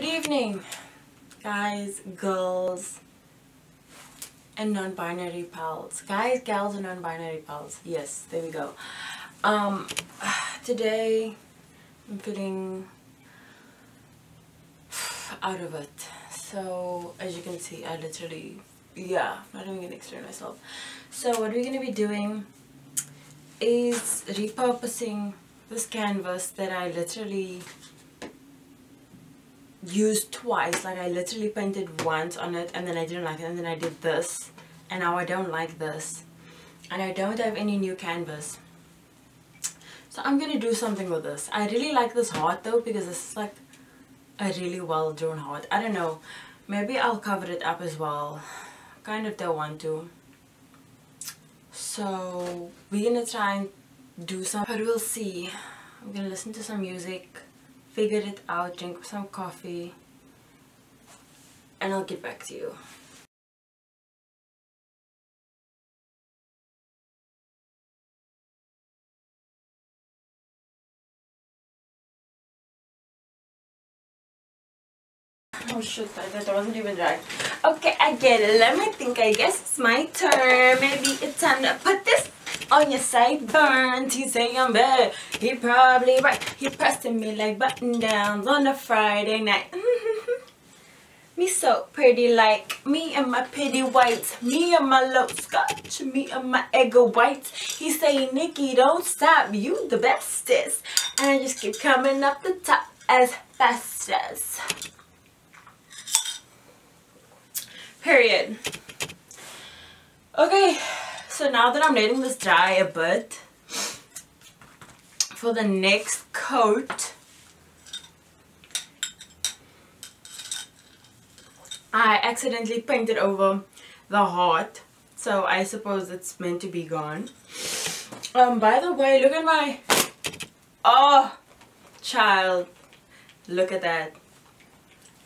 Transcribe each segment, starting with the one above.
Good evening, guys, girls, and non-binary pals. Guys, gals, and non-binary pals. Yes, there we go. Um, today I'm feeling out of it. So as you can see, I literally, yeah, not even gonna explain myself. So what we're gonna be doing is repurposing this canvas that I literally used twice. Like I literally painted once on it and then I didn't like it and then I did this and now I don't like this. And I don't have any new canvas. So I'm gonna do something with this. I really like this heart though because is like a really well drawn heart. I don't know. Maybe I'll cover it up as well. Kind of don't want to. So we're gonna try and do some but we'll see. I'm gonna listen to some music figure it out, drink some coffee, and I'll get back to you. Oh shit, that wasn't even right. Okay, I get it. Let me think. I guess it's my turn. Maybe it's time to put this on your sideburns. He say I'm bad. He probably right. He pressing me like button downs on a Friday night. me so pretty like me and my pretty whites. Me and my low scotch. Me and my egg whites. He say, Nikki, don't stop. You the bestest. And I just keep coming up the top as fast as. Period. Okay, so now that I'm letting this dry a bit, for the next coat, I accidentally painted over the heart. So I suppose it's meant to be gone. Um, by the way, look at my... Oh, child. Look at that.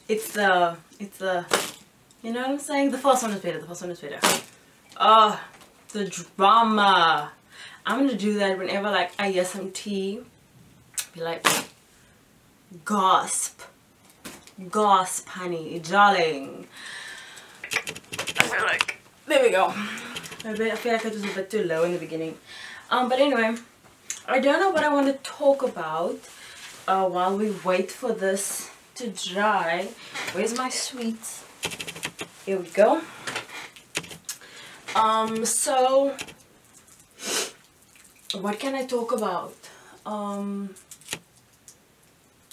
It's the... It's the you know what I'm saying? The first one is better. The first one is better. Oh, the drama. I'm to do that whenever like I get some tea. Be like, gasp. Gasp, honey. Darling. I feel like, there we go. I feel like it was a bit too low in the beginning. Um, but anyway, I don't know what I want to talk about uh, while we wait for this to dry. Where's my sweets? Here we go. Um, so, what can I talk about? Um,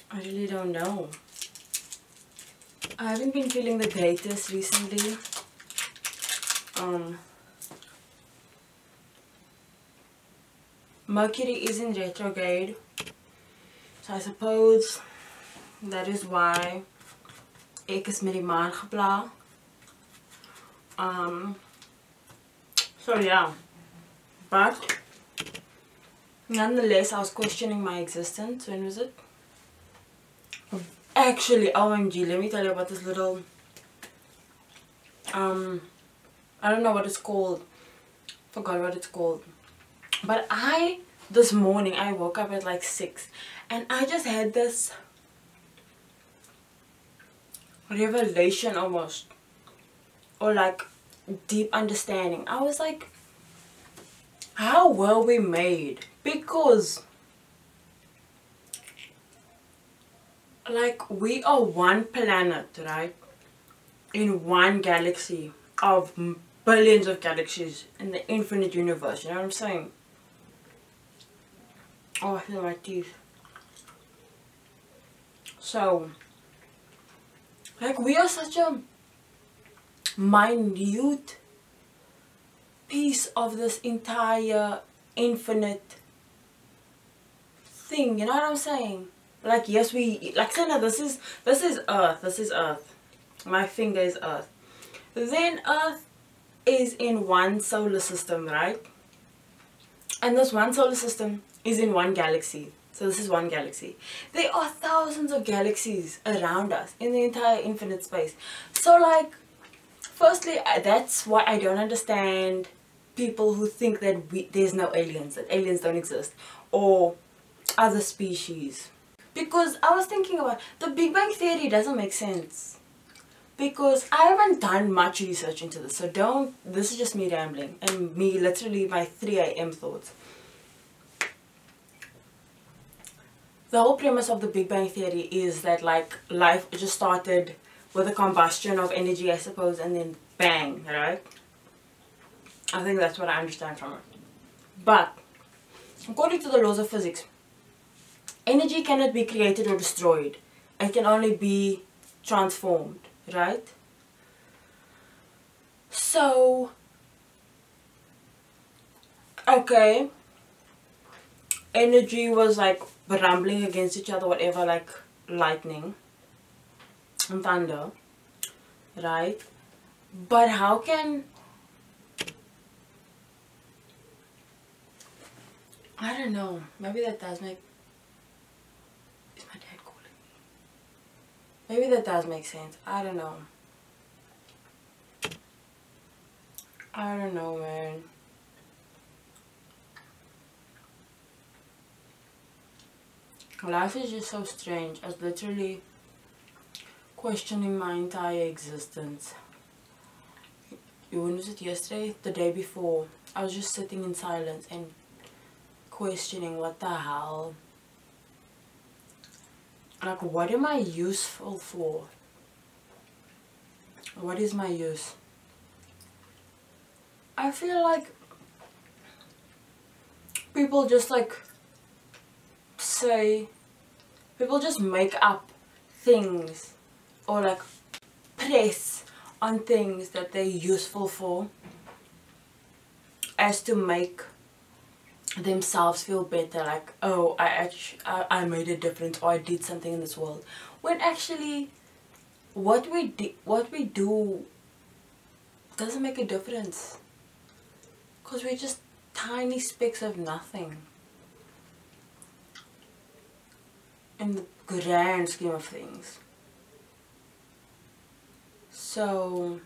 I really don't know. I haven't been feeling the greatest recently. Um, Mercury is in retrograde. So I suppose that is why ek is met die maan gepla. Um, so yeah, but nonetheless, I was questioning my existence. When was it? Actually, OMG, let me tell you about this little, um, I don't know what it's called. Forgot what it's called. But I, this morning, I woke up at like 6 and I just had this revelation almost or like deep understanding. I was like, how were we made? Because like we are one planet, right? In one galaxy of billions of galaxies in the infinite universe. You know what I'm saying? Oh, I feel my teeth. So, like we are such a minute piece of this entire infinite thing you know what i'm saying? Like yes we like Senna, this is this is earth this is earth. My finger is earth. Then earth is in one solar system right? And this one solar system is in one galaxy. So this is one galaxy. There are thousands of galaxies around us in the entire infinite space. So like firstly that's why I don't understand people who think that we, there's no aliens that aliens don't exist or other species because I was thinking about the Big Bang Theory doesn't make sense because I haven't done much research into this so don't this is just me rambling and me literally my 3 a.m. thoughts the whole premise of the Big Bang Theory is that like life just started with a combustion of energy I suppose and then bang right? I think that's what I understand from it. But according to the laws of physics energy cannot be created or destroyed. It can only be transformed right? So okay. Energy was like rumbling against each other whatever like lightning thunder right? But how can I don't know. Maybe that does make is my dad calling me? Maybe that does make sense. I don't know. I don't know man. Life is just so strange. I was literally questioning my entire existence. When was it yesterday? The day before. I was just sitting in silence and questioning what the hell. Like what am I useful for? What is my use? I feel like people just like say people just make up things or like press on things that they're useful for as to make themselves feel better like oh I actually I, I made a difference or I did something in this world. When actually what we do what we do doesn't make a difference. Because we're just tiny specks of nothing. In the grand scheme of things. So,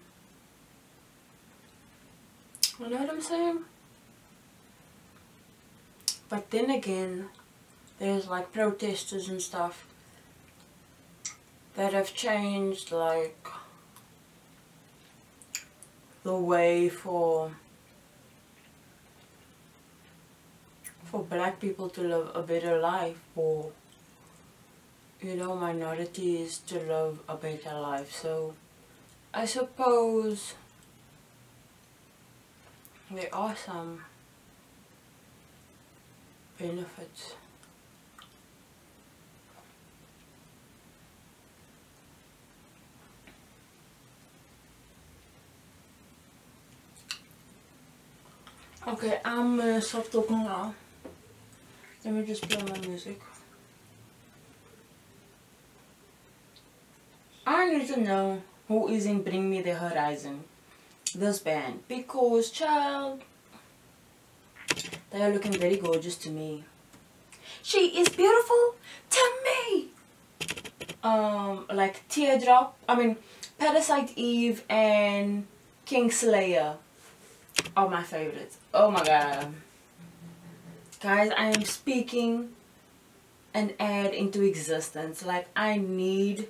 you know what I'm saying? But then again, there's like protesters and stuff that have changed like the way for for black people to live a better life or you know, minorities to live a better life. So, I suppose there are some benefits. Okay, I'm gonna stop talking now. Let me just play my music. I need to know who is in Bring Me The Horizon. This band. Because, child, they are looking very gorgeous to me. She is beautiful to me. Um, like Teardrop, I mean, Parasite Eve and Kingslayer are my favorites. Oh my god. Guys, I am speaking an ad into existence. Like, I need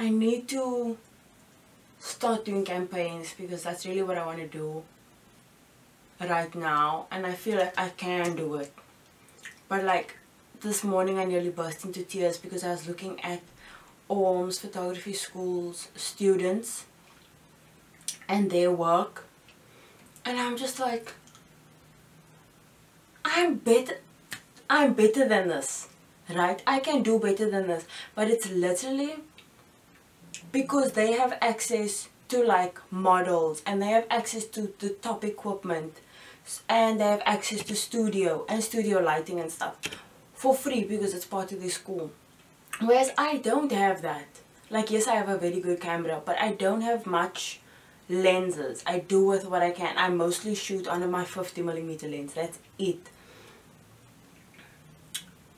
I need to start doing campaigns because that's really what I want to do right now and I feel like I can do it. But like this morning I nearly burst into tears because I was looking at ORM's photography school's students and their work and I'm just like I'm better I'm better than this right? I can do better than this but it's literally because they have access to like models and they have access to the top equipment and they have access to studio and studio lighting and stuff for free because it's part of the school. Whereas I don't have that. Like yes I have a very good camera but I don't have much lenses. I do with what I can. I mostly shoot under my 50 millimeter lens. That's it.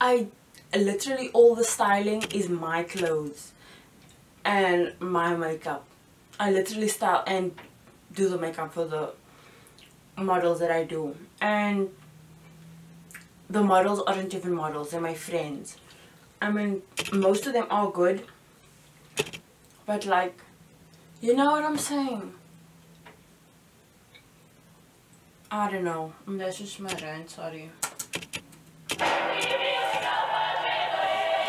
I literally all the styling is my clothes and my makeup. I literally style and do the makeup for the models that I do. And the models aren't even models, they're my friends. I mean, most of them are good. But like, you know what I'm saying? I don't know. That's just my rant, sorry.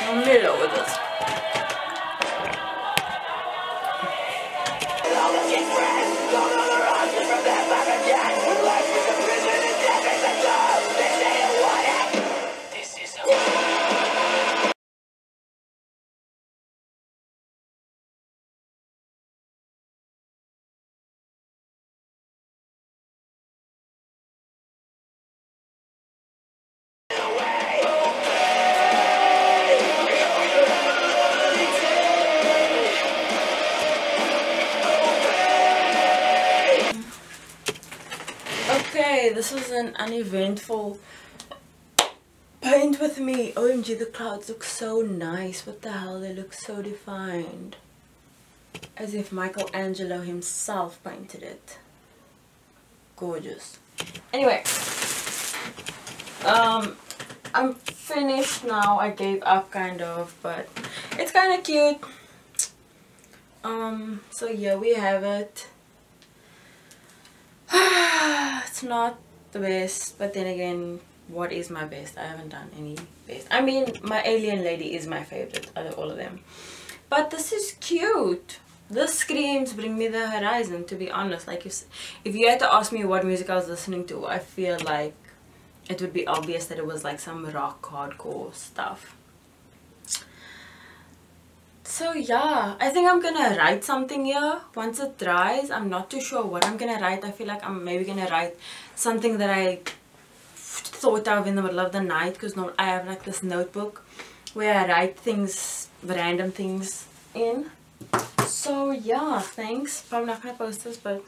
I'm middle with this. This was an uneventful paint with me. OMG, the clouds look so nice. What the hell, they look so defined. As if Michelangelo himself painted it. Gorgeous. Anyway, um, I'm finished now. I gave up kind of, but it's kind of cute. Um, so yeah, we have it. it's not the best but then again what is my best? I haven't done any best. I mean my alien lady is my favorite out of all of them. But this is cute. The screams bring me the horizon to be honest. Like if if you had to ask me what music i was listening to i feel like it would be obvious that it was like some rock hardcore stuff so yeah i think i'm gonna write something here. Once it dries i'm not too sure what i'm gonna write. I feel like i'm maybe gonna write something that i thought of in the middle of the night because i have like this notebook where i write things random things in. So yeah thanks. Probably not gonna post this but